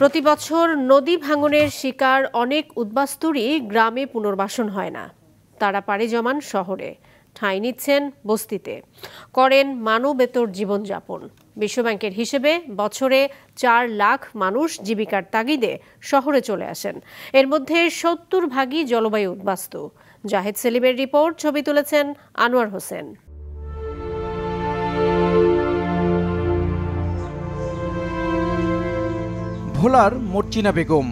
প্রতি বছর নদী ভাঙনের শিকার অনেক উদ্বাস্তুরই গ্রামে পুনর্বাসন হয় না। তারা পাড়ি জমান শহরে। ঠাঁই নিচ্ছেন বস্তিতে। করেন মানবেতর জীবনযাপন। বিশ্বব্যাংকের হিসেবে বছরে চার লাখ মানুষ জীবিকার তাগিদে শহরে চলে আসেন। এর মধ্যে সত্তর ভাগই জলবায়ু উদ্বাস্তু। জাহেদ সেলিমের রিপোর্ট, ছবি তুলেছেন আনোয়ার হোসেন। ভোলার মর্চিনা বেগম,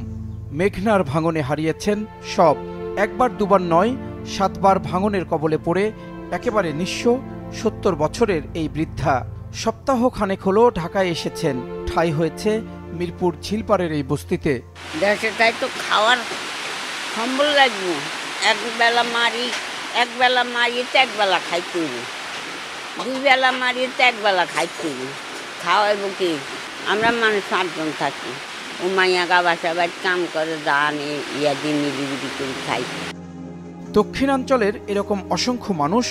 মেঘনার ভাঙনে হারিয়েছেন সব। একবার দুবার নয়, সাতবার ভাঙনের কবলে পড়ে একেবারে নিঃস্ব সত্তর বছরের এই বৃদ্ধা। সপ্তাহ খানেক হলো ঢাকায় এসেছেন। ঠাই হয়েছে মিরপুর ঝিলপাড়ের এই বস্তিতে। দেশে তাই তো খাওয়ার সম্বল লাগবো এক বেলা মারি, এক বেলা মারি তো এক বেলা খাইতে দুই বেলা মারি তো এক বেলা খাইতে খাওয়াইব কি? আমরা মানুষ পাঁচজন থাকি। বাসা বাড়ি কাম করে দান ইয়া দিন নিবিড়ি করে খাই। দক্ষিণাঞ্চলের এরকম অসংখ্য মানুষ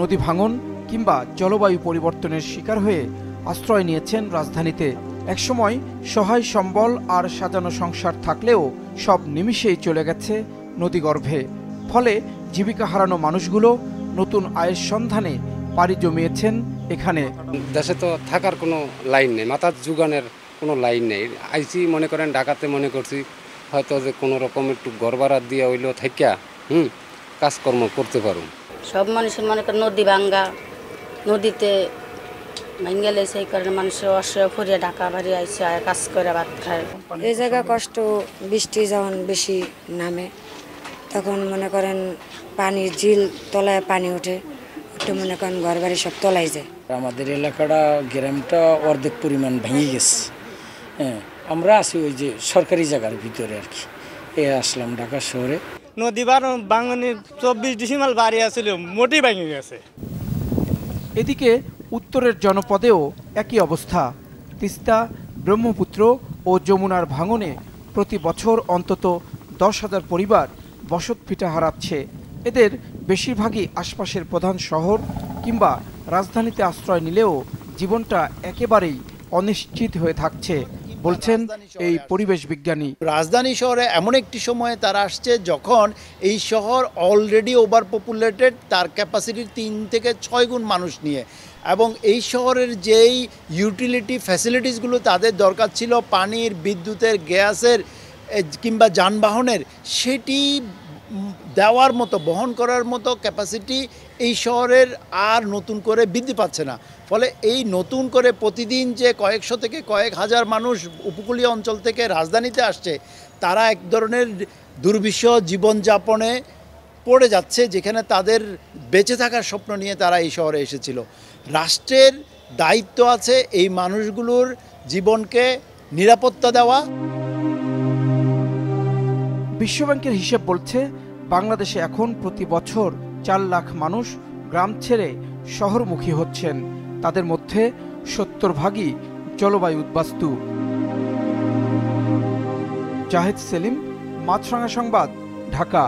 নদী ভাঙন কিংবা জলবায়ু পরিবর্তনের শিকার হয়ে আশ্রয় নিয়েছেন রাজধানীতে। একসময় সহায় সম্বল আর সাজানো সংসার থাকলেও সব নিমিষেই চলে গেছে নদীগর্ভে। ফলে জীবিকা হারানো মানুষগুলো নতুন আয়ের সন্ধানে পাড়ি জমিয়েছেন এখানে। দেশে তো থাকার কোনো লাইন নেই মাথার যুগানের কোনো লাইন নেই। আইসি মনে করেন ঢাকাতে মনে করছি হয়তো যে কোনো রকম একটু গড়বাড়া দিয়ে হইলেও থাকিয়া হুম কাজকর্ম করতে পারুন সব মানুষের মনে করেন নদী ভাঙ্গা নদীতে ভাঙ্গেলে সেই কারণে মানুষের অসহায় ফুরিয়ে ঢাকা বাড়ি আইসে আর কাজ করে ভাত খায়। এই জায়গা কষ্ট বৃষ্টি যখন বেশি নামে তখন মনে করেন পানি ঝিল তলায় পানি ওঠে ওটা মনে করেন ঘর বাড়ি সব তলায় যায়। আমাদের এলাকাটা গ্রামটা অর্ধেক পরিমাণ ভেঙে গেছে। হ্যাঁ আমরা আছি ওই যে সরকারি জায়গার ভিতরে আর কি। এ আসলাম ঢাকা শহরে। নদী বার বাঙানি চব্বিশ ডিসিমাল বাড়ি আসছিল মোটেই ভেঙে গেছে। এদিকে উত্তরের জনপদেও একই অবস্থা। তিস্তা ব্রহ্মপুত্র ও যমুনার ভাঙনে প্রতি বছর অন্তত দশ হাজার পরিবার বসত ফিটা হারাচ্ছে। এদের বেশিরভাগই আশপাশের প্রধান শহর কিংবা রাজধানীতে আশ্রয় নিলেও জীবনটা একেবারেই অনিশ্চিত হয়ে থাকছে। বলছেন এই পরিবেশ বিজ্ঞানী। রাজধানী শহরে এমন একটি সময়ে তারা আসছে যখন এই শহর অলরেডি ওভার পপুলেটেড তার ক্যাপাসিটির তিন থেকে ছয় গুণ মানুষ নিয়ে। এবং এই শহরের যেই ইউটিলিটি ফ্যাসিলিটিসগুলো তাদের দরকার ছিল পানির বিদ্যুতের গ্যাসের কিংবা যানবাহনের সেটি দেওয়ার মতো বহন করার মতো ক্যাপাসিটি এই শহরের আর নতুন করে বৃদ্ধি পাচ্ছে না। ফলে এই নতুন করে প্রতিদিন যে কয়েকশো থেকে কয়েক হাজার মানুষ উপকূলীয় অঞ্চল থেকে রাজধানীতে আসছে, তারা এক ধরনের দুর্বিষহ জীবনযাপনে পড়ে যাচ্ছে, যেখানে তাদের বেঁচে থাকার স্বপ্ন নিয়ে তারা এই শহরে এসেছিল। রাষ্ট্রের দায়িত্ব আছে এই মানুষগুলোর জীবনকে নিরাপত্তা দেওয়া। বিশ্বব্যাংকের হিসেব বলছে, বাংলাদেশে এখন প্রতি বছর চার লাখ মানুষ গ্রাম ছেড়ে শহরমুখী হচ্ছেন। তাদের মধ্যে সত্তর ভাগই জলবায়ু উদ্বাস্তু। জাহেদ সেলিম, মাছরাঙা সংবাদ, ঢাকা।